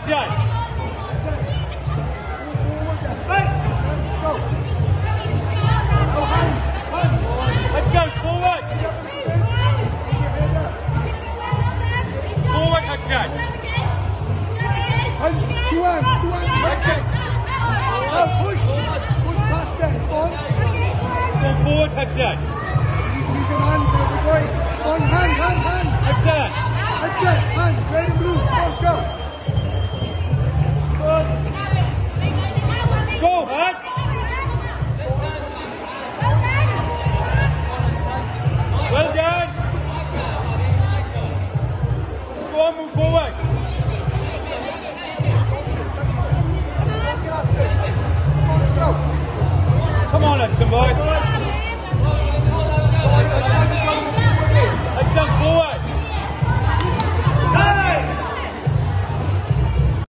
Acción. Excellent. Excellent. Hands, ready cannot move forward. Come on, Edson, boy.